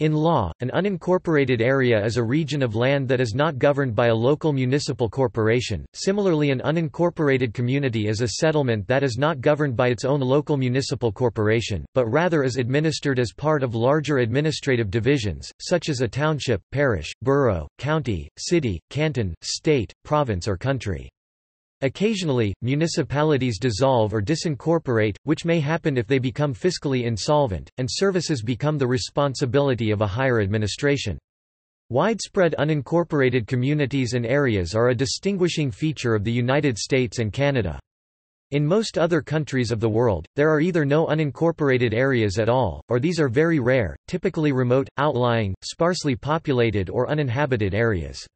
In law, an unincorporated area is a region of land that is not governed by a local municipal corporation. Similarly, an unincorporated community is a settlement that is not governed by its own local municipal corporation, but rather is administered as part of larger administrative divisions, such as a township, parish, borough, county, city, canton, state, province or country. Occasionally, municipalities dissolve or disincorporate, which may happen if they become fiscally insolvent, and services become the responsibility of a higher administration. Widespread unincorporated communities and areas are a distinguishing feature of the United States and Canada. In most other countries of the world, there are either no unincorporated areas at all, or these are very rare, typically remote, outlying, sparsely populated or uninhabited areas.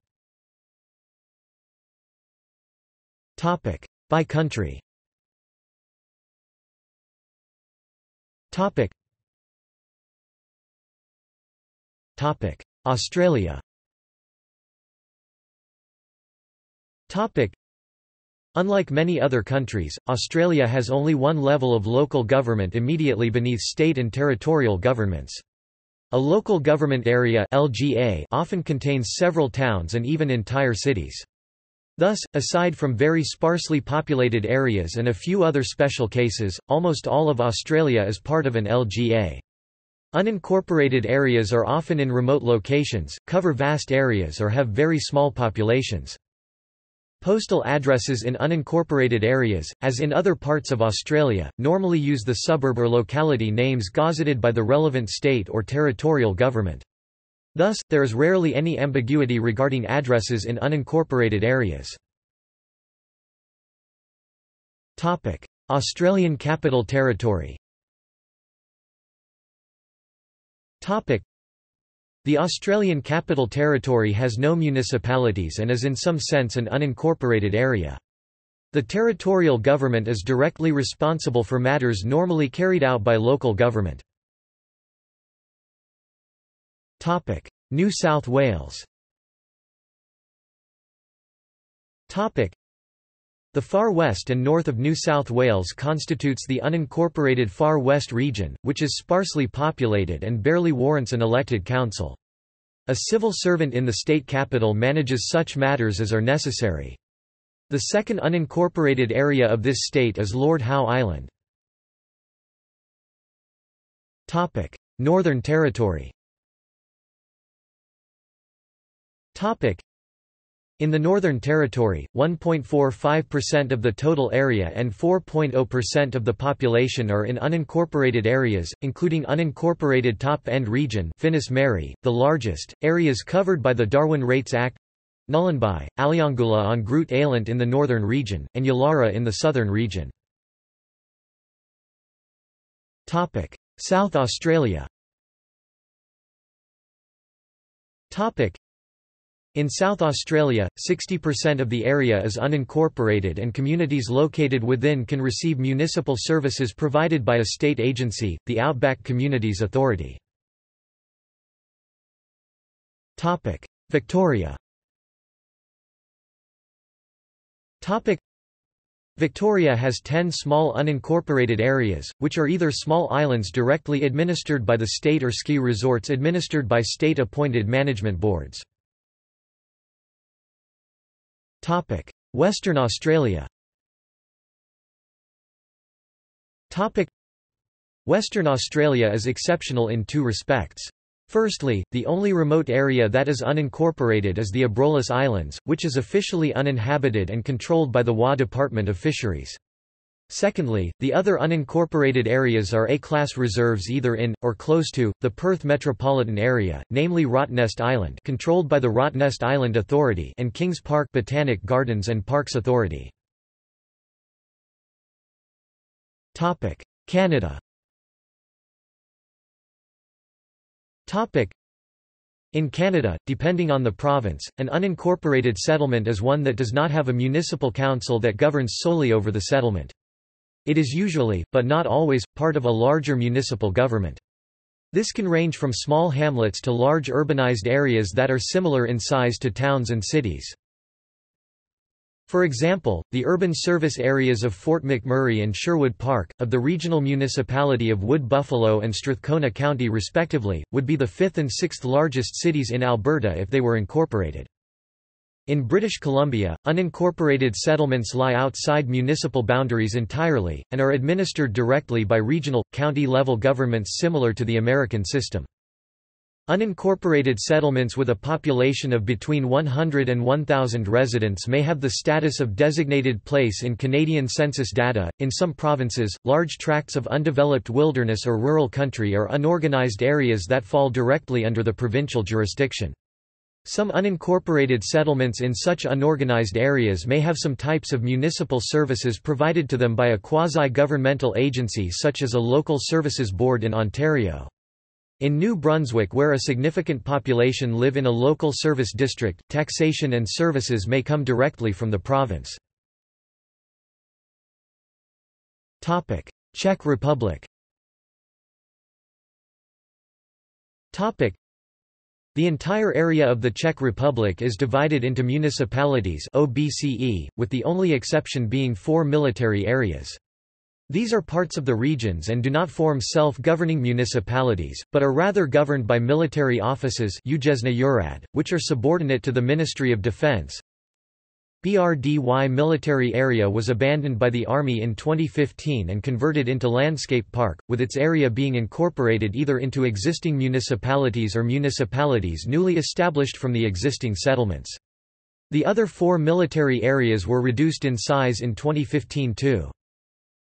Topic by country. Topic. Topic Australia. Topic. Unlike many other countries, Australia has only one level of local government immediately beneath state and territorial governments. A local government area LGA often contains several towns and even entire cities. Thus, aside from very sparsely populated areas and a few other special cases, almost all of Australia is part of an LGA. Unincorporated areas are often in remote locations, cover vast areas or have very small populations. Postal addresses in unincorporated areas, as in other parts of Australia, normally use the suburb or locality names gazetted by the relevant state or territorial government. Thus, there is rarely any ambiguity regarding addresses in unincorporated areas. Australian Capital Territory the Australian Capital Territory has no municipalities and is in some sense an unincorporated area. The territorial government is directly responsible for matters normally carried out by local government. Topic: New South Wales. Topic: The far west and north of New South Wales constitutes the unincorporated Far West region, which is sparsely populated and barely warrants an elected council. A civil servant in the state capital manages such matters as are necessary. The second unincorporated area of this state is Lord Howe Island. Northern Territory in the Northern Territory, 1.45% of the total area and 4.0% of the population are in unincorporated areas, including unincorporated Top End Region Finniss Mary, the largest, areas covered by the Darwin Rates Act Nhulunbuy, Alyangula on Groote Eylandt in the northern region, and Yulara in the southern region. South Australia in South Australia, 60% of the area is unincorporated and communities located within can receive municipal services provided by a state agency, the Outback Communities Authority. Victoria Victoria has 10 small unincorporated areas, which are either small islands directly administered by the state or ski resorts administered by state-appointed management boards. Topic: Western Australia. Topic: Western Australia is exceptional in two respects. Firstly, the only remote area that is unincorporated is the Abrolhos Islands, which is officially uninhabited and controlled by the WA Department of Fisheries. Secondly, the other unincorporated areas are A-class reserves either in, or close to, the Perth metropolitan area, namely Rottnest Island controlled by the Rottnest Island Authority and Kings Park Botanic Gardens and Parks Authority. Canada in Canada, depending on the province, an unincorporated settlement is one that does not have a municipal council that governs solely over the settlement. It is usually, but not always, part of a larger municipal government. This can range from small hamlets to large urbanized areas that are similar in size to towns and cities. For example, the urban service areas of Fort McMurray and Sherwood Park, of the regional municipality of Wood Buffalo and Strathcona County respectively, would be the fifth and sixth largest cities in Alberta if they were incorporated. In British Columbia, unincorporated settlements lie outside municipal boundaries entirely, and are administered directly by regional, county-level governments similar to the American system. Unincorporated settlements with a population of between 100 and 1,000 residents may have the status of designated place in Canadian census data. In some provinces, large tracts of undeveloped wilderness or rural country are unorganized areas that fall directly under the provincial jurisdiction. Some unincorporated settlements in such unorganized areas may have some types of municipal services provided to them by a quasi-governmental agency such as a local services board in Ontario. In New Brunswick where a significant population live in a local service district, taxation and services may come directly from the province. Czech Republic the entire area of the Czech Republic is divided into municipalities OBCE, with the only exception being four military areas. These are parts of the regions and do not form self-governing municipalities, but are rather governed by military offices which are subordinate to the Ministry of Defense. BRDY military area was abandoned by the Army in 2015 and converted into landscape park, with its area being incorporated either into existing municipalities or municipalities newly established from the existing settlements. The other four military areas were reduced in size in 2015 too.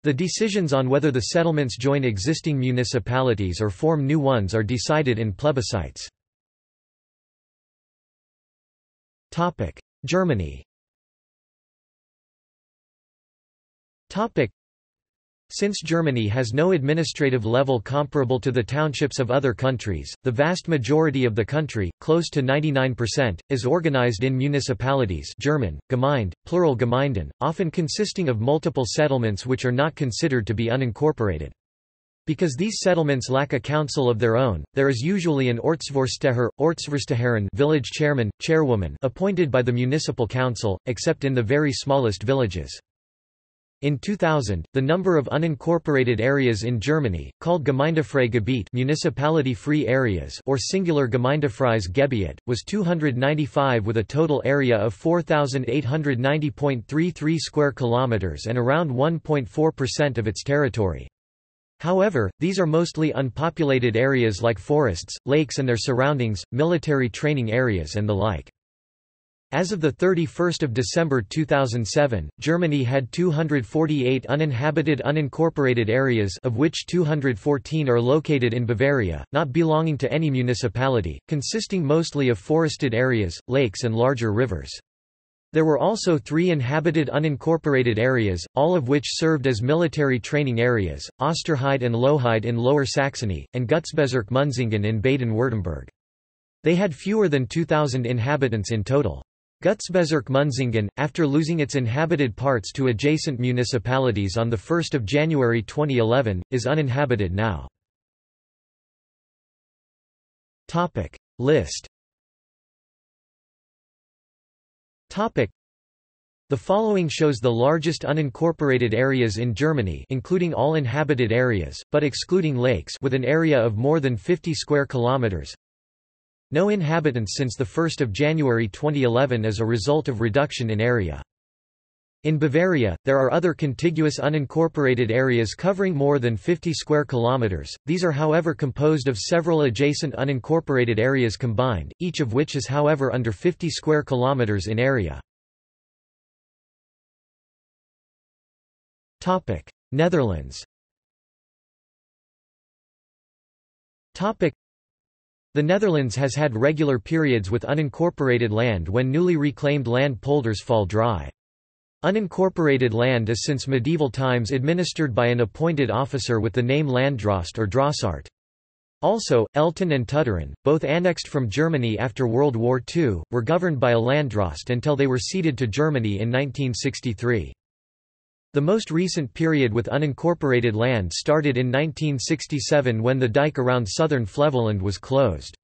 The decisions on whether the settlements join existing municipalities or form new ones are decided in plebiscites. Germany since Germany has no administrative level comparable to the townships of other countries, the vast majority of the country, close to 99%, is organized in municipalities German, Gemeinde, plural Gemeinden, often consisting of multiple settlements which are not considered to be unincorporated. Because these settlements lack a council of their own, there is usually an Ortsvorsteher, Ortsvorsteherin village chairman, chairwoman appointed by the municipal council, except in the very smallest villages. In 2000, the number of unincorporated areas in Germany, called Gemeindefreie municipality-free areas or singular Gemeindefreies Gebiet, was 295 with a total area of 4,890.33 square kilometers and around 1.4% of its territory. However, these are mostly unpopulated areas like forests, lakes and their surroundings, military training areas and the like. As of 31 December 2007, Germany had 248 uninhabited unincorporated areas of which 214 are located in Bavaria, not belonging to any municipality, consisting mostly of forested areas, lakes and larger rivers. There were also three inhabited unincorporated areas, all of which served as military training areas, Osterheide and Lohheide in Lower Saxony, and Gutsbezirk Münsingen in Baden-Württemberg. They had fewer than 2,000 inhabitants in total. Gutsbezirk Münsingen, after losing its inhabited parts to adjacent municipalities on 1 January 2011, is uninhabited now. List the following shows the largest unincorporated areas in Germany including all inhabited areas, but excluding lakes with an area of more than 50 square kilometers. No inhabitants since 1 January 2011 as a result of reduction in area. In Bavaria, there are other contiguous unincorporated areas covering more than 50 square kilometers. These are however composed of several adjacent unincorporated areas combined, each of which is however under 50 square kilometers in area. Topic: Netherlands. Topic: the Netherlands has had regular periods with unincorporated land when newly reclaimed land polders fall dry. Unincorporated land is since medieval times administered by an appointed officer with the name Landdrost or Drossart. Also, Elten and Tuddern, both annexed from Germany after World War II, were governed by a Landdrost until they were ceded to Germany in 1963. The most recent period with unincorporated land started in 1967 when the dike around southern Flevoland was closed.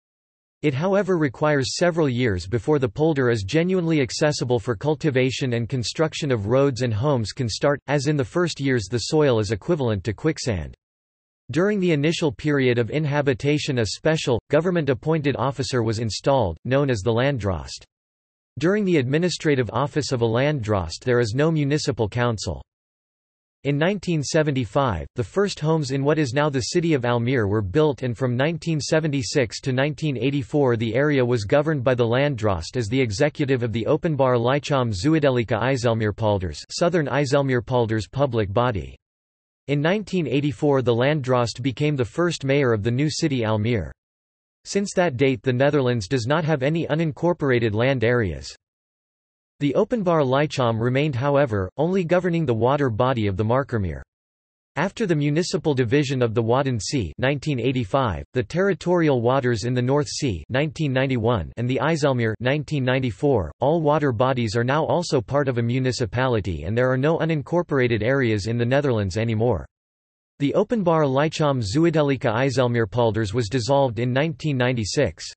It however requires several years before the polder is genuinely accessible for cultivation and construction of roads and homes can start, as in the first years the soil is equivalent to quicksand. During the initial period of inhabitation a special, government-appointed officer was installed, known as the Landdrost. During the administrative office of a Landdrost there is no municipal council. In 1975, the first homes in what is now the city of Almere were built and from 1976 to 1984 the area was governed by the Landdrost as the executive of the Openbaar Lichaam Zuidelijke IJsselmeerpolders Southern IJsselmeerpolders public body. In 1984 the Landdrost became the first mayor of the new city Almere. Since that date the Netherlands does not have any unincorporated land areas. The Openbaar Lichaam remained however, only governing the water body of the Markermeer. After the municipal division of the Wadden Sea 1985, the territorial waters in the North Sea 1991, and the IJsselmeer 1994, all water bodies are now also part of a municipality and there are no unincorporated areas in the Netherlands anymore. The Openbaar Lichaam Zuidelijke IJsselmeerpolders was dissolved in 1996.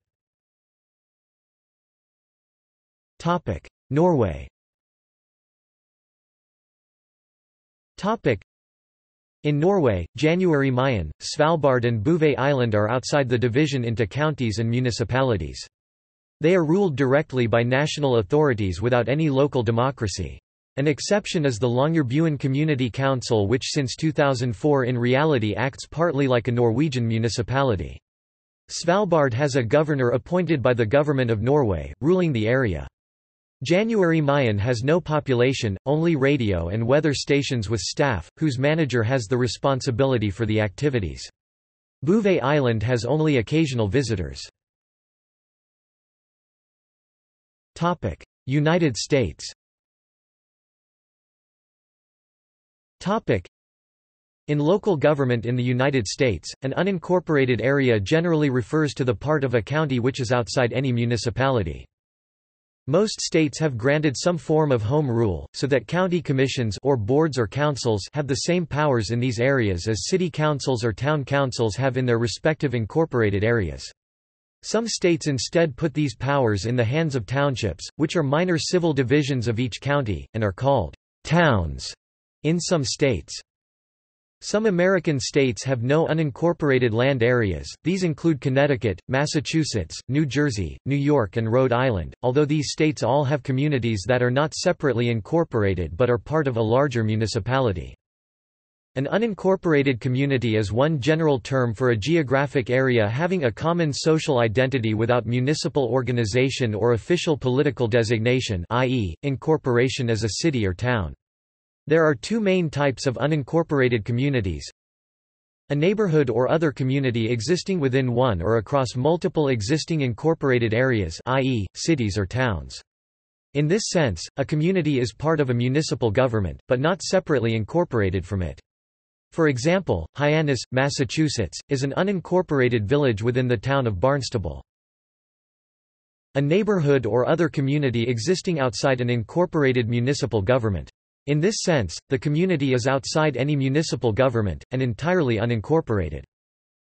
Norway in Norway, January Mayen, Svalbard and Bouvet Island are outside the division into counties and municipalities. They are ruled directly by national authorities without any local democracy. An exception is the Longyearbyen Community Council which since 2004 in reality acts partly like a Norwegian municipality. Svalbard has a governor appointed by the Government of Norway, ruling the area. January Mayan has no population, only radio and weather stations with staff, whose manager has the responsibility for the activities. Bouvet Island has only occasional visitors. United States in local government in the United States, an unincorporated area generally refers to the part of a county which is outside any municipality. Most states have granted some form of home rule, so that county commissions or boards or councils have the same powers in these areas as city councils or town councils have in their respective incorporated areas. Some states instead put these powers in the hands of townships, which are minor civil divisions of each county, and are called towns in some states. Some American states have no unincorporated land areas, these include Connecticut, Massachusetts, New Jersey, New York and Rhode Island, although these states all have communities that are not separately incorporated but are part of a larger municipality. An unincorporated community is one general term for a geographic area having a common social identity without municipal organization or official political designation i.e., incorporation as a city or town. There are two main types of unincorporated communities. A neighborhood or other community existing within one or across multiple existing incorporated areas i.e., cities or towns. In this sense, a community is part of a municipal government, but not separately incorporated from it. For example, Hyannis, Massachusetts, is an unincorporated village within the town of Barnstable. A neighborhood or other community existing outside an incorporated municipal government. In this sense, the community is outside any municipal government, and entirely unincorporated.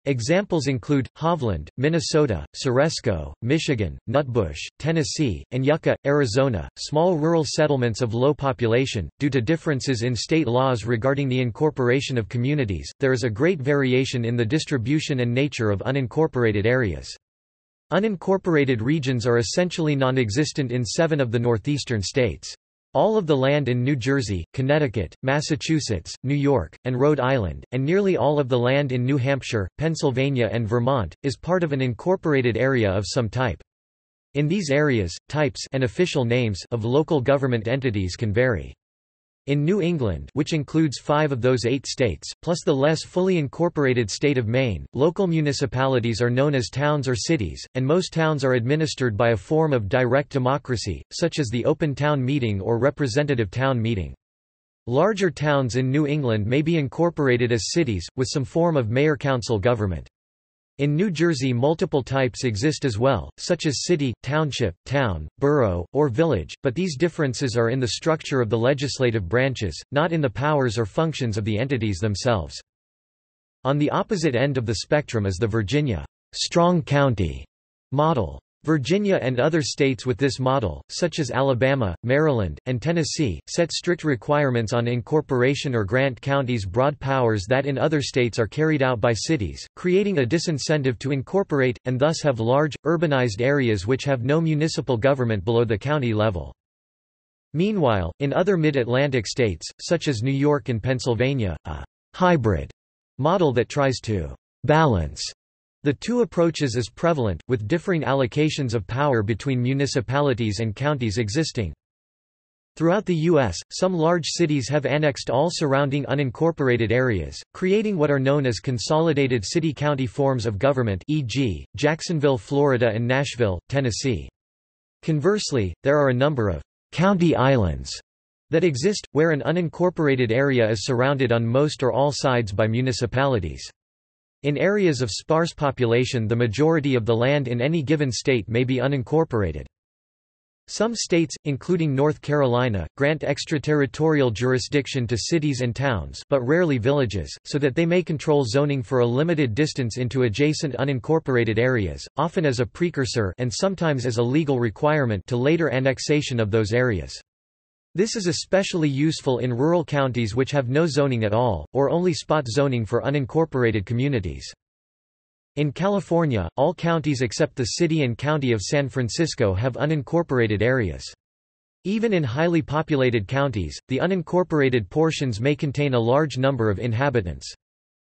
Examples include, Hovland, Minnesota, Ceresco, Michigan, Nutbush, Tennessee, and Yucca, Arizona, small rural settlements of low population. Due to differences in state laws regarding the incorporation of communities, there is a great variation in the distribution and nature of unincorporated areas. Unincorporated regions are essentially non-existent in seven of the northeastern states. All of the land in New Jersey, Connecticut, Massachusetts, New York, and Rhode Island, and nearly all of the land in New Hampshire, Pennsylvania and Vermont, is part of an incorporated area of some type. In these areas, types and official names of local government entities can vary. In New England which includes five of those eight states, plus the less fully incorporated state of Maine, local municipalities are known as towns or cities, and most towns are administered by a form of direct democracy, such as the open town meeting or representative town meeting. Larger towns in New England may be incorporated as cities, with some form of mayor-council government. In New Jersey multiple types exist as well, such as city, township, town, borough, or village, but these differences are in the structure of the legislative branches, not in the powers or functions of the entities themselves. On the opposite end of the spectrum is the Virginia Strong County model. Virginia and other states with this model, such as Alabama, Maryland, and Tennessee, set strict requirements on incorporation or grant counties broad powers that in other states are carried out by cities, creating a disincentive to incorporate, and thus have large, urbanized areas which have no municipal government below the county level. Meanwhile, in other mid-Atlantic states, such as New York and Pennsylvania, a hybrid model that tries to balance the two approaches is prevalent, with differing allocations of power between municipalities and counties existing. Throughout the U.S., some large cities have annexed all surrounding unincorporated areas, creating what are known as consolidated city-county forms of government e.g., Jacksonville, Florida and Nashville, Tennessee. Conversely, there are a number of county islands that exist, where an unincorporated area is surrounded on most or all sides by municipalities. In areas of sparse population the majority of the land in any given state may be unincorporated. Some states, including North Carolina, grant extraterritorial jurisdiction to cities and towns but rarely villages, so that they may control zoning for a limited distance into adjacent unincorporated areas, often as a precursor and sometimes as a legal requirement to later annexation of those areas. This is especially useful in rural counties which have no zoning at all, or only spot zoning for unincorporated communities. In California, all counties except the city and county of San Francisco have unincorporated areas. Even in highly populated counties, the unincorporated portions may contain a large number of inhabitants.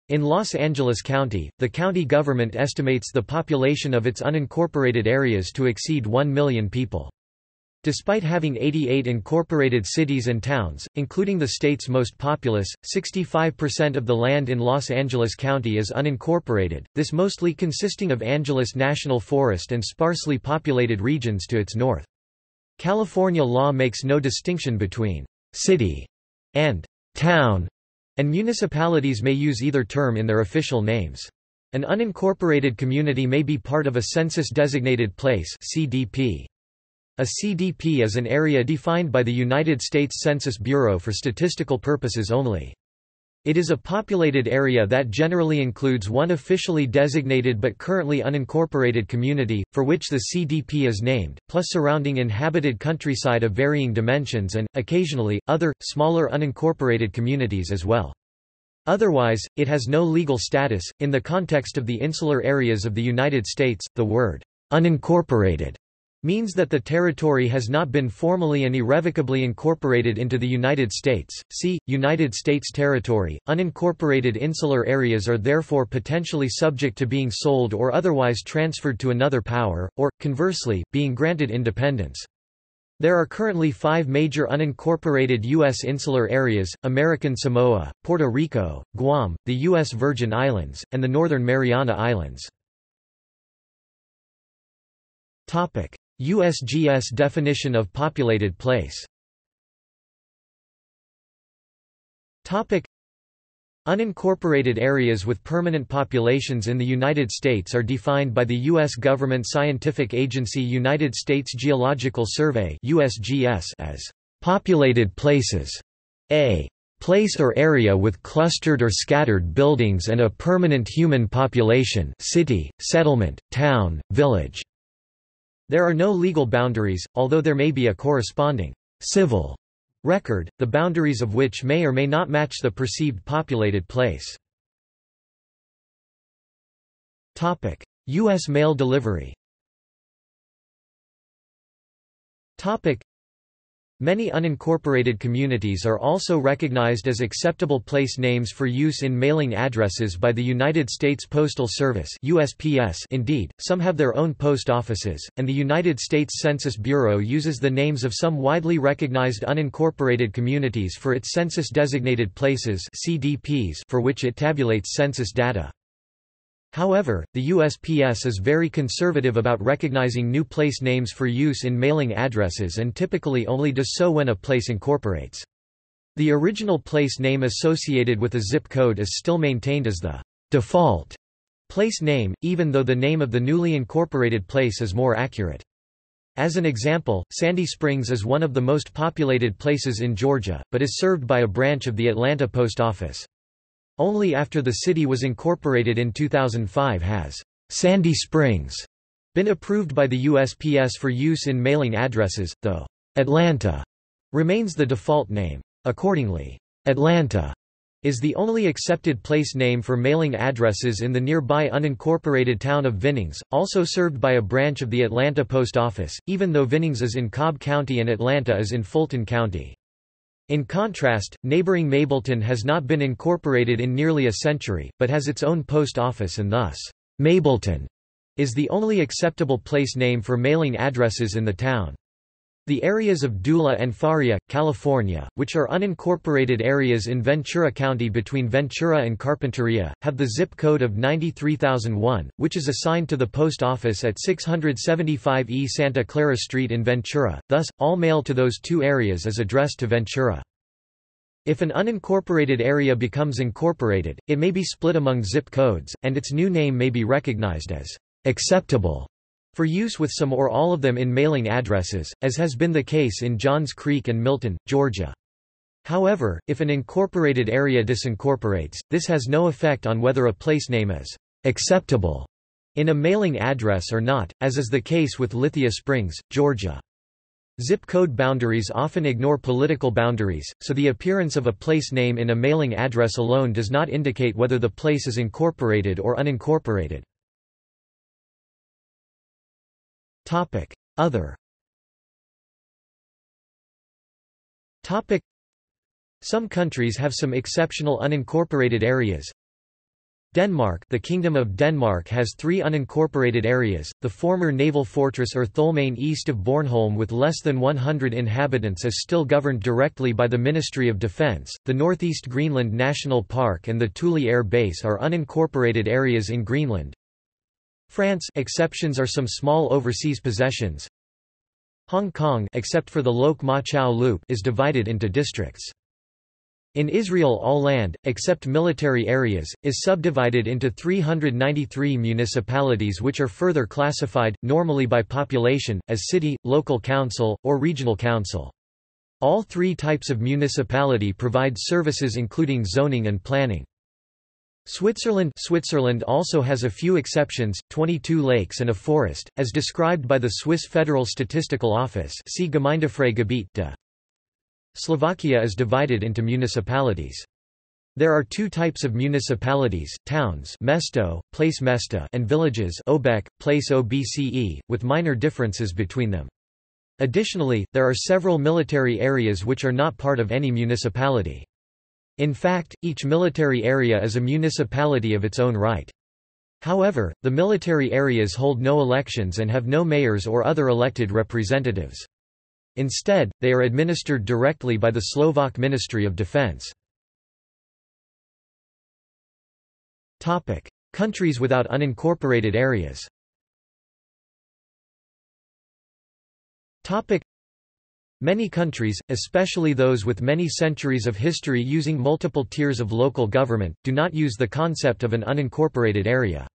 In Los Angeles County, the county government estimates the population of its unincorporated areas to exceed 1 million people. Despite having 88 incorporated cities and towns, including the state's most populous, 65% of the land in Los Angeles County is unincorporated, this mostly consisting of Angeles National Forest and sparsely populated regions to its north. California law makes no distinction between city and town, and municipalities may use either term in their official names. An unincorporated community may be part of a census-designated place CDP. A CDP is an area defined by the United States Census Bureau for statistical purposes only. It is a populated area that generally includes one officially designated but currently unincorporated community, for which the CDP is named, plus surrounding inhabited countryside of varying dimensions and, occasionally, other, smaller unincorporated communities as well. Otherwise, it has no legal status. In the context of the insular areas of the United States, the word unincorporated means that the territory has not been formally and irrevocably incorporated into the United States. See, United States territory. Unincorporated insular areas are therefore potentially subject to being sold or otherwise transferred to another power, or, conversely, being granted independence. There are currently five major unincorporated U.S. insular areas, American Samoa, Puerto Rico, Guam, the U.S. Virgin Islands, and the Northern Mariana Islands. USGS definition of populated place Unincorporated areas with permanent populations in the United States are defined by the U.S. government scientific agency United States Geological Survey USGS as populated places. A place or area with clustered or scattered buildings and a permanent human population city, settlement, town, village. There are no legal boundaries, although there may be a corresponding civil record, the boundaries of which may or may not match the perceived populated place. U.S. mail delivery Many unincorporated communities are also recognized as acceptable place names for use in mailing addresses by the United States Postal Service USPS indeed, some have their own post offices, and the United States Census Bureau uses the names of some widely recognized unincorporated communities for its census-designated places CDPs for which it tabulates census data. However, the USPS is very conservative about recognizing new place names for use in mailing addresses and typically only does so when a place incorporates. The original place name associated with a zip code is still maintained as the default place name, even though the name of the newly incorporated place is more accurate. As an example, Sandy Springs is one of the most populated places in Georgia, but is served by a branch of the Atlanta Post Office. Only after the city was incorporated in 2005 has Sandy Springs been approved by the USPS for use in mailing addresses, though Atlanta remains the default name. Accordingly, Atlanta is the only accepted place name for mailing addresses in the nearby unincorporated town of Vinings, also served by a branch of the Atlanta Post Office, even though Vinings is in Cobb County and Atlanta is in Fulton County. In contrast, neighboring Mableton has not been incorporated in nearly a century, but has its own post office and thus, Mableton is the only acceptable place name for mailing addresses in the town. The areas of Dulah and Faria, California, which are unincorporated areas in Ventura County between Ventura and Carpinteria, have the zip code of 93001, which is assigned to the post office at 675 E Santa Clara Street in Ventura, thus, all mail to those two areas is addressed to Ventura. If an unincorporated area becomes incorporated, it may be split among zip codes, and its new name may be recognized as acceptable for use with some or all of them in mailing addresses, as has been the case in Johns Creek and Milton, Georgia. However, if an incorporated area disincorporates, this has no effect on whether a place name is acceptable in a mailing address or not, as is the case with Lithia Springs, Georgia. Zip code boundaries often ignore political boundaries, so the appearance of a place name in a mailing address alone does not indicate whether the place is incorporated or unincorporated. Topic: Other. Topic: Some countries have some exceptional unincorporated areas. Denmark The Kingdom of Denmark has three unincorporated areas, the former naval fortress Ertholmene east of Bornholm with less than 100 inhabitants is still governed directly by the Ministry of Defence, the Northeast Greenland National Park and the Thule Air Base are unincorporated areas in Greenland, France exceptions are some small overseas possessions. Hong Kong except for the Lok Ma Chau Loop is divided into districts. In Israel all land, except military areas, is subdivided into 393 municipalities which are further classified, normally by population, as city, local council, or regional council. All three types of municipality provide services including zoning and planning. Switzerland Switzerland also has a few exceptions, 22 lakes and a forest, as described by the Swiss Federal Statistical Office see Gemeindefreigebiet de. Slovakia is divided into municipalities. There are two types of municipalities, towns Mesto, Place Mesta and villages Obec, Place OBCE, with minor differences between them. Additionally, there are several military areas which are not part of any municipality. In fact, each military area is a municipality of its own right. However, the military areas hold no elections and have no mayors or other elected representatives. Instead, they are administered directly by the Slovak Ministry of Defense. Countries without unincorporated areas Many countries, especially those with many centuries of history using multiple tiers of local government, do not use the concept of an unincorporated area.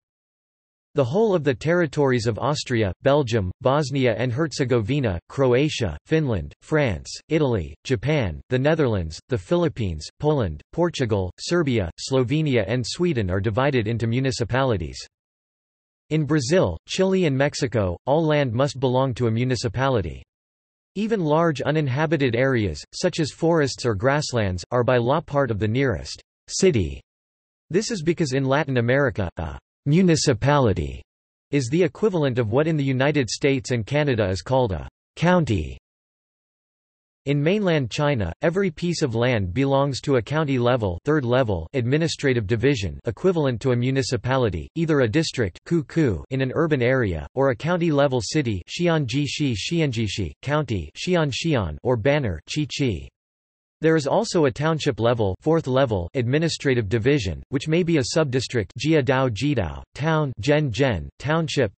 The whole of the territories of Austria, Belgium, Bosnia and Herzegovina, Croatia, Finland, France, Italy, Japan, the Netherlands, the Philippines, Poland, Portugal, Serbia, Slovenia and Sweden are divided into municipalities. In Brazil, Chile and Mexico, all land must belong to a municipality. Even large uninhabited areas, such as forests or grasslands, are by law part of the nearest city. This is because in Latin America, a municipality is the equivalent of what in the United States and Canada is called a county. In mainland China, every piece of land belongs to a county level, third level administrative division equivalent to a municipality, either a district in an urban area, or a county level city county or banner there is also a township level, fourth level administrative division, which may be a subdistrict town township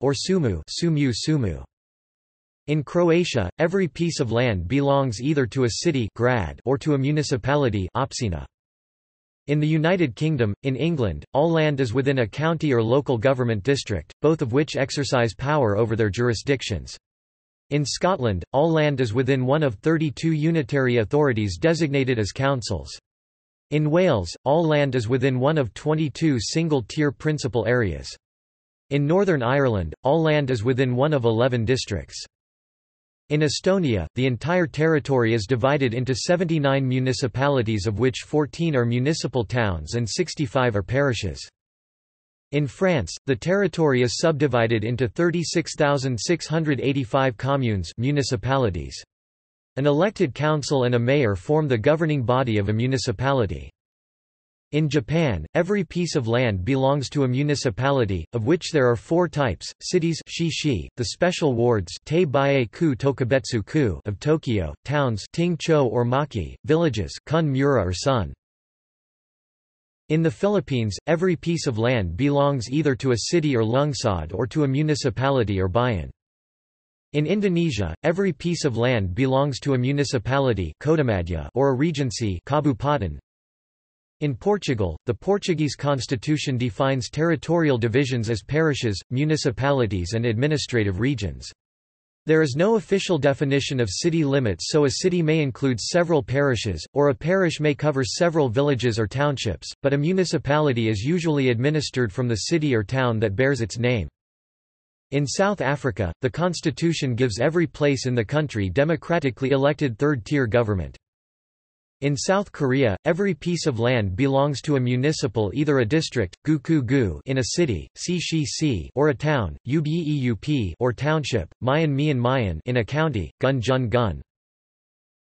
or sumu sumu sumu. In Croatia, every piece of land belongs either to a city grad or to a municipality općina. In the United Kingdom, in England, all land is within a county or local government district, both of which exercise power over their jurisdictions. In Scotland, all land is within one of 32 unitary authorities designated as councils. In Wales, all land is within one of 22 single-tier principal areas. In Northern Ireland, all land is within one of 11 districts. In Estonia, the entire territory is divided into 79 municipalities of which 14 are municipal towns and 65 are parishes. In France, the territory is subdivided into 36,685 communes municipalities. An elected council and a mayor form the governing body of a municipality. In Japan, every piece of land belongs to a municipality, of which there are four types, cities shishi, the special wards of Tokyo, towns or Maki, villages kun mura or sun. In the Philippines, every piece of land belongs either to a city or lungsod or to a municipality or bayan. In Indonesia, every piece of land belongs to a municipality or a regency. In Portugal, the Portuguese constitution defines territorial divisions as parishes, municipalities and administrative regions. There is no official definition of city limits so a city may include several parishes, or a parish may cover several villages or townships, but a municipality is usually administered from the city or town that bears its name. In South Africa, the constitution gives every place in the country democratically elected third-tier government. In South Korea, every piece of land belongs to a municipal either a district gu in a city, si or a town, ubeup or township, mayan mian mayan in a county, gun jun gun.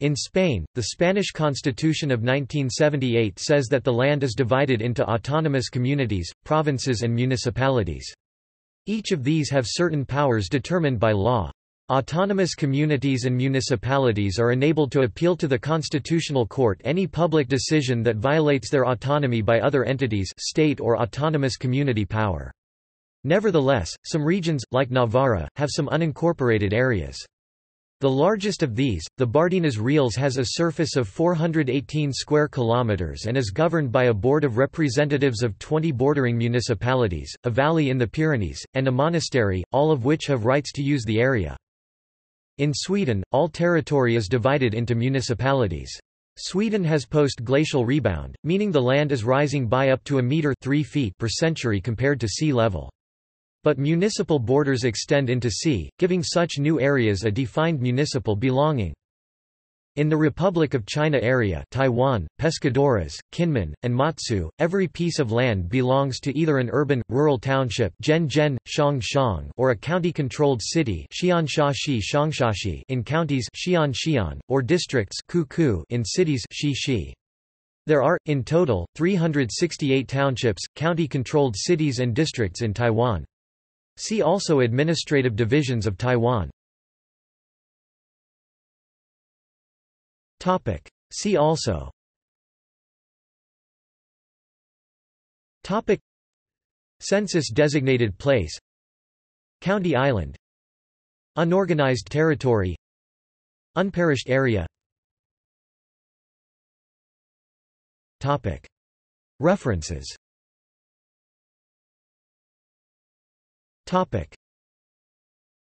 In Spain, the Spanish Constitution of 1978 says that the land is divided into autonomous communities, provinces and municipalities. Each of these have certain powers determined by law. Autonomous communities and municipalities are enabled to appeal to the Constitutional Court any public decision that violates their autonomy by other entities state or autonomous community power. Nevertheless, some regions, like Navarra, have some unincorporated areas. The largest of these, the Bardenas Reales has a surface of 418 square kilometers and is governed by a board of representatives of 20 bordering municipalities, a valley in the Pyrenees, and a monastery, all of which have rights to use the area. In Sweden, all territory is divided into municipalities. Sweden has post-glacial rebound, meaning the land is rising by up to a metre 3 feet per century compared to sea level. But municipal borders extend into sea, giving such new areas a defined municipal belonging. In the Republic of China area Taiwan, Pescadores, Kinmen, and Matsu, every piece of land belongs to either an urban, rural township or a county-controlled city in counties or districts in cities There are, in total, 368 townships, county-controlled cities and districts in Taiwan. See also Administrative divisions of Taiwan Topic. See also Topic. Census-designated place County Island Unorganized territory Unparished area Topic. References Topic.